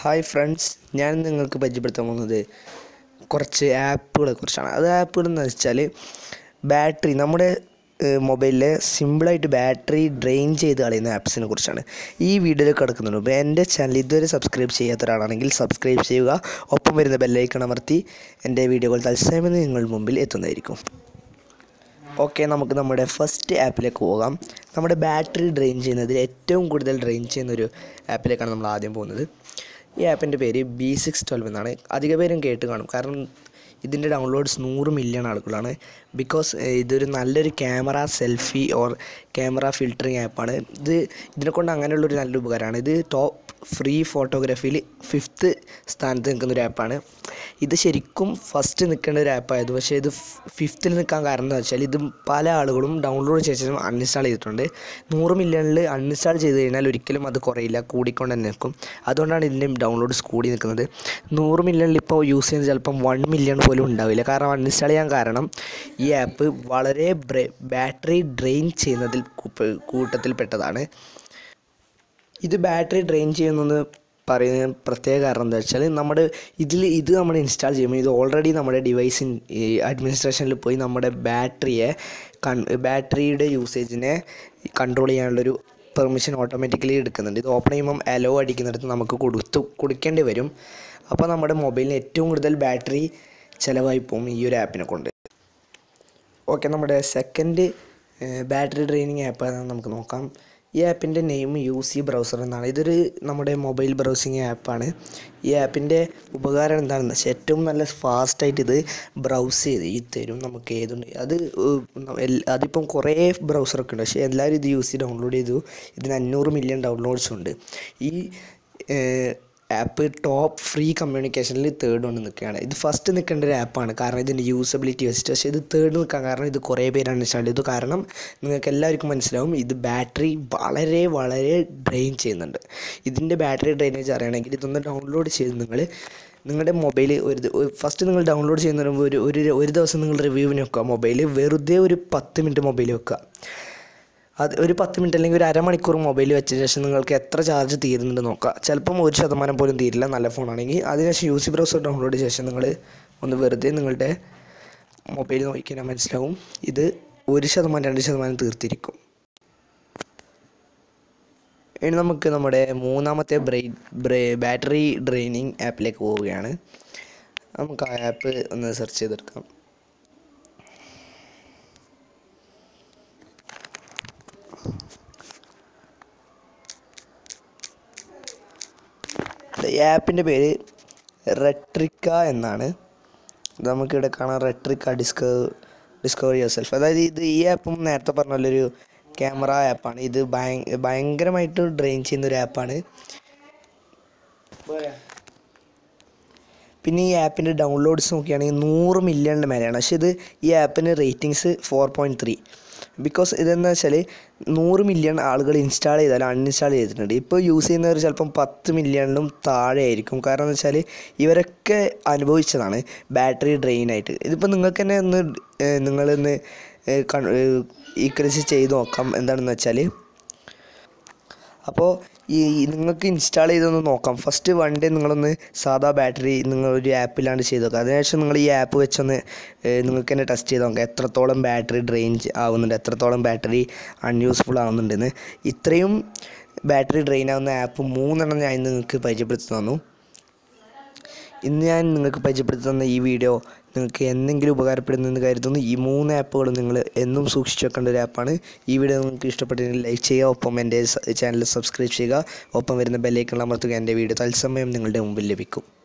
Hi friends ഞാൻ നിങ്ങൾക്ക് പരിചയപ്പെടുത്താൻ പോകുന്നത് കുറച്ച് ആപ്പുകളെ കുറിച്ചാണ്. അത് ആപ്പുകൾ എന്ന് വെച്ചാൽ ബാറ്ററി നമ്മുടെ മൊബൈലിലെ സിമ്പിളായിട്ട് ബാറ്ററി ഡ്രെയിൻ ചെയ്ത് കളയുന്ന ആപ്സിനെ കുറിച്ചാണ്. ഈ വീഡിയോയിൽ കിടക്കുന്നുണ്ട്. അപ്പോൾ എന്റെ ചാനൽ ഇതുവരെ സബ്സ്ക്രൈബ് ചെയ്യാത്ത ഒരാളാണെങ്കിൽ സബ്സ്ക്രൈബ് ചെയ്യുക. ഒപ്പം വരുന്ന ബെല്ലൈക്കൺ അമർത്തി എന്റെ വീഡിയോകൾ തത്സമയം നിങ്ങളുടെ മുമ്പിൽ എത്തുന്നതായിരിക്കും. ഓക്കെ നമുക്ക് നമ്മുടെ ഫസ്റ്റ് ആപ്പിലേക്ക് പോകാം. നമ്മുടെ ബാറ്ററി ഡ്രെയിൻ ചെയ്യുന്നതിൽ ഏറ്റവും കൂടുതൽ ഡ്രെയിൻ ചെയ്യുന്ന ഒരു ആപ്പിലേക്കാണ് നമ്മൾ ആദ്യം പോകുന്നത്. ഈ ആപ്പിന്റെ പേര് ബി സിക്സ് ട്വൽവ് എന്നാണ്. അധിക പേരും കേട്ട് കാണും. കാരണം ഇതിന്റെ ഡൗൺലോഡ്സ് നൂറ് മില്യൺ ആളുകളാണ്. ബിക്കോസ് ഇതൊരു നല്ലൊരു camera selfie or camera filtering ആപ്പാണ് ഇത് ഇതിനെക്കൊണ്ട് അങ്ങനെയുള്ളൊരു നല്ല ഉപകാരമാണ്. ഇത് ടോപ്പ് ഫ്രീ ഫോട്ടോഗ്രാഫിയിൽ ഫിഫ്ത്ത് സ്ഥാനത്ത് നിൽക്കുന്ന ഒരു ആപ്പാണ് ഇത് ശരിക്കും ഫസ്റ്റ് നിൽക്കേണ്ട ഒരു ആപ്പായത് പക്ഷേ ഇത് ഫിഫ്ത്തിൽ നിൽക്കാൻ കാരണം എന്താ വെച്ചാൽ ഇത് പല ആളുകളും ഡൗൺലോഡ് ചെയ്ത അൺഇൻസ്റ്റാൾ ചെയ്തിട്ടുണ്ട്. നൂറ് മില്യണിൽ അൺഇൻസ്റ്റാൾ ചെയ്ത് കഴിഞ്ഞാൽ ഒരിക്കലും അത് കുറയില്ല കൂടിക്കൊണ്ട് തന്നെ നിൽക്കും. അതുകൊണ്ടാണ് ഇതിന്റെ ഡൗൺലോഡ്സ് കൂടി നിൽക്കുന്നത്. നൂറ് മില്യണിൽ ഇപ്പോൾ യൂസ് ചെയ്യുന്നത് ചിലപ്പം വൺ മില്യൺ പോലും ഉണ്ടാവില്ല. കാരണം അൺഇൻസ്റ്റാൾ ചെയ്യാൻ കാരണം ഈ ആപ്പ് വളരെ ബാറ്ററി ഡ്രെയിൻ ചെയ്യുന്നതിൽ കൂട്ടത്തിൽപ്പെട്ടതാണ്. ഇത് ബാറ്ററി ഡ്രെയിൻ ചെയ്യുന്നതെന്ന് പറയുന്ന പ്രത്യേക കാരണം എന്താ വെച്ചാൽ നമ്മുടെ ഇതിൽ ഇത് നമ്മൾ ഇൻസ്റ്റാൾ ചെയ്യുമ്പോൾ ഇത് ഓൾറെഡി നമ്മുടെ ഡിവൈസിൻ അഡ്മിനിസ്ട്രേഷനിൽ പോയി നമ്മുടെ ബാറ്ററിയെ കൺ ബാറ്ററിയുടെ യൂസേജിനെ കൺട്രോൾ ചെയ്യാനുള്ളൊരു പെർമിഷൻ ഓട്ടോമാറ്റിക്കലി എടുക്കുന്നുണ്ട്. ഇത് ഓപ്പൺ ചെയ്യുമ്പം അലോ അടിക്കുന്നിടത്ത് നമുക്ക് കൊടുത്തു കൊടുക്കേണ്ടി വരും. അപ്പോൾ നമ്മുടെ മൊബൈലിന് ഏറ്റവും കൂടുതൽ ബാറ്ററി ചിലവായി പോകും ഈ ഒരു ആപ്പിനെ കൊണ്ട്. ഓക്കെ നമ്മുടെ സെക്കൻഡ് ബാറ്ററി ഡ്രെയിനിങ് ആപ്പ് നമുക്ക് നോക്കാം. ഈ ആപ്പിന്റെ നെയിം യു സി ബ്രൗസർ എന്നാണ്. ഇതൊരു നമ്മുടെ മൊബൈൽ ബ്രൗസിങ് ആപ്പാണ് ഈ ആപ്പിന്റെ ഉപകാരം എന്താണെന്ന് വെച്ചാൽ ഏറ്റവും നല്ല ഫാസ്റ്റായിട്ട് ഇത് ബ്രൗസ് ചെയ്ത് ഈ തരും നമുക്ക് ഏതുണ്ട്. അത് അതിപ്പം കുറേ ബ്രൗസറൊക്കെ ഉണ്ട്. പക്ഷേ എല്ലാവരും ഇത് യൂസ് ചെയ്ത് ഡൗൺലോഡ് ചെയ്തു. ഇതിന് അഞ്ഞൂറ് മില്യൺ ഡൗൺലോഡ്സ് ഉണ്ട്. ഈ ആപ്പ് ടോപ്പ് ഫ്രീ കമ്മ്യൂണിക്കേഷനിൽ തേർഡ് കൊണ്ട് നിൽക്കുകയാണ്. ഇത് ഫസ്റ്റ് നിൽക്കേണ്ട ഒരു ആപ്പാണ് കാരണം ഇതിന്റെ യൂസബിലിറ്റി വെച്ചിട്ട്. പക്ഷേ ഇത് തേർഡ് നിൽക്കാൻ കാരണം ഇത് കുറേ പേരാണ് ഇൻസ്റ്റാൾ ചെയ്തു കാരണം നിങ്ങൾക്ക് എല്ലാവർക്കും മനസ്സിലാവും ഇത് ബാറ്ററി വളരെ വളരെ ഡ്രെയിൻ ചെയ്യുന്നുണ്ട്. ഇതിന്റെ ബാറ്ററി ഡ്രെയിനേജ് അറിയണമെങ്കിൽ ഇതൊന്ന് ഡൗൺലോഡ് ചെയ്ത് നിങ്ങൾ നിങ്ങളുടെ മൊബൈൽ ഒരു ഫസ്റ്റ് നിങ്ങൾ ഡൗൺലോഡ് ഒരു ഒരു ഒരു ദിവസം നിങ്ങൾ റിവ്യൂവിന് വെക്കുക. മൊബൈൽ വെറുതെ ഒരു പത്ത് മിനിറ്റ് മൊബൈൽ വെക്കുക. അത് ഒരു പത്ത് മിനിറ്റ് അല്ലെങ്കിൽ ഒരു അരമണിക്കൂർ മൊബൈൽ വെച്ച ശേഷം നിങ്ങൾക്ക് എത്ര ചാർജ് തീരുന്നുണ്ട് നോക്കുക ചിലപ്പം ഒരു ശതമാനം പോലും തീരില്ല. നല്ല ഫോണാണെങ്കിൽ അതിനുശേഷം യു സി ബ്രൗസർ ഡൗൺലോഡ് ശേഷം നിങ്ങൾ ഒന്ന് വെറുതെ നിങ്ങളുടെ മൊബൈൽ നോക്കിയാൽ മനസ്സിലാവും. ഇത് ഒരു ശതമാനം രണ്ട് ശതമാനം തീർത്തിരിക്കും. ഇനി നമുക്ക് നമ്മുടെ മൂന്നാമത്തെ ബ്രെയിൻ ബ്രേ ബാറ്ററി ഡ്രെയിനിങ് ആപ്പിലേക്ക് പോവുകയാണ്. നമുക്ക് ആ ആപ്പ് ഒന്ന് സെർച്ച് ചെയ്തെടുക്കാം. ആപ്പിന്റെ പേര് റെട്രിക്ക എന്നാണ്. നമുക്കിവിടെ കാണാം Retrica discover discover yourself അതായത് ഇത് ഈ ആപ്പും നേരത്തെ പറഞ്ഞ പോലൊരു ക്യാമറ ആപ്പാണ്. ഇത് ഭയ ഭയങ്കരമായിട്ട് ഡ്രെയിൻ ചെയ്യുന്ന ഒരു ആപ്പാണ്. പിന്നെ ഈ ആപ്പിന്റെ ഡൗൺലോഡ്സ് നോക്കുകയാണെങ്കിൽ നൂറ് മില്യണിന്റെ മേലെയാണ്. പക്ഷേ ഇത് ഈ ആപ്പിന് ratings four point three. Because ഇതെന്ന് വെച്ചാൽ നൂറ് മില്യൺ ആളുകൾ ഇൻസ്റ്റാൾ ചെയ്താൽ അൺഇൻസ്റ്റാൾ ചെയ്തിട്ടുണ്ട്. ഇപ്പോൾ യൂസ് ചെയ്യുന്നവർ ചിലപ്പം പത്ത് മില്യണിലും താഴെ ആയിരിക്കും. കാരണം എന്ന് വെച്ചാൽ ഇവരൊക്കെ അനുഭവിച്ചതാണ് ബാറ്ററി ഡ്രെയിൻ ആയിട്ട്. ഇതിപ്പോൾ നിങ്ങൾക്ക് തന്നെ ഒന്ന് നിങ്ങളൊന്ന് ഈക്വലൈസ് ചെയ്ത് നോക്കാം. എന്താണെന്ന് വെച്ചാൽ അപ്പോൾ ഈ നിങ്ങൾക്ക് ഇൻസ്റ്റാൾ ചെയ്തൊന്ന് നോക്കാം. ഫസ്റ്റ് വൺ ഡേ നിങ്ങളൊന്ന് സാധാ ബാറ്ററി നിങ്ങൾ ഒരു ആപ്പിലാണ്ട് ചെയ്ത് നോക്കുക അതിനുശേഷം നിങ്ങൾ ഈ ആപ്പ് വെച്ചൊന്ന് നിങ്ങൾക്ക് തന്നെ ടെസ്റ്റ് ചെയ്ത് നോക്കാം. എത്രത്തോളം ബാറ്ററി ഡ്രെയിൻ ആവുന്നുണ്ട് എത്രത്തോളം ബാറ്ററി അൺയൂസ്ഫുൾ ആവുന്നുണ്ടെന്ന്. ഇത്രയും ബാറ്ററി ഡ്രെയിൻ ആവുന്ന ആപ്പ് മൂന്നെണ്ണം ഞാൻ നിങ്ങൾക്ക് പരിചയപ്പെടുത്തി തന്നു. ഇന്ന് ഞാൻ നിങ്ങൾക്ക് പരിചയപ്പെടുത്തി തന്ന ഈ വീഡിയോ നിങ്ങൾക്ക് എന്തെങ്കിലും ഉപകാരപ്പെടുന്നെന്ന് കരുതുന്നു. ഈ മൂന്ന് ആപ്പുകളും നിങ്ങൾ എന്നും സൂക്ഷിച്ചു വെക്കേണ്ട ഒരു ആപ്പാണ്. ഈ വീഡിയോ നിങ്ങൾക്ക് ഇഷ്ടപ്പെട്ടെങ്കിൽ ലൈക്ക് ചെയ്യുക ഒപ്പം എന്റെ ചാനൽ സബ്സ്ക്രൈബ് ചെയ്യുക. ഒപ്പം വരുന്ന ബെല്ലൈക്കൺ അമർത്തുക. എന്റെ വീഡിയോ തത്സമയം നിങ്ങളുടെ മുമ്പിൽ ലഭിക്കും.